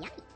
Yummy.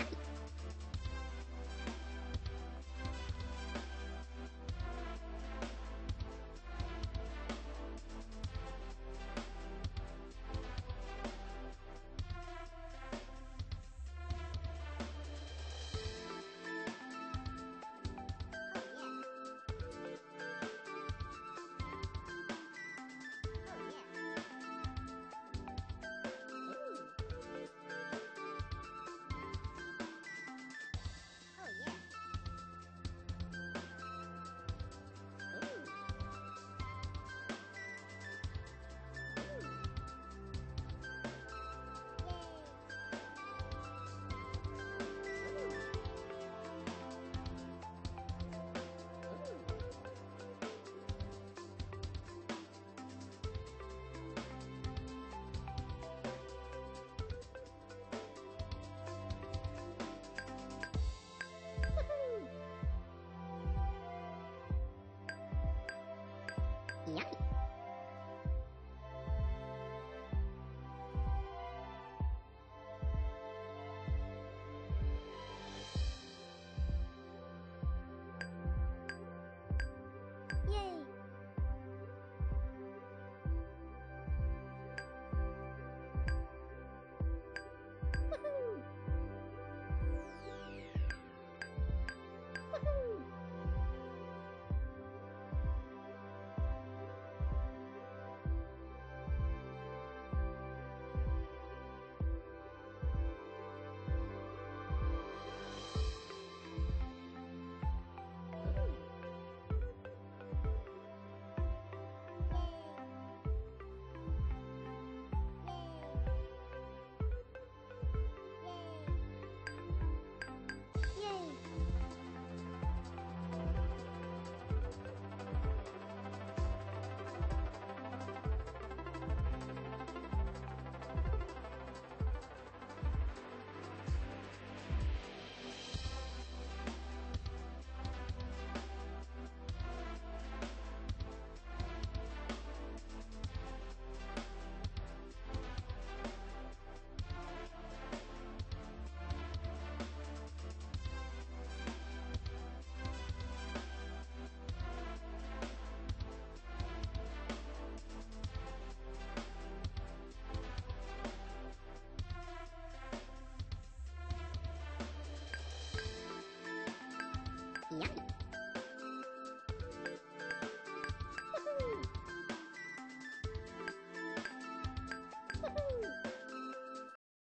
España.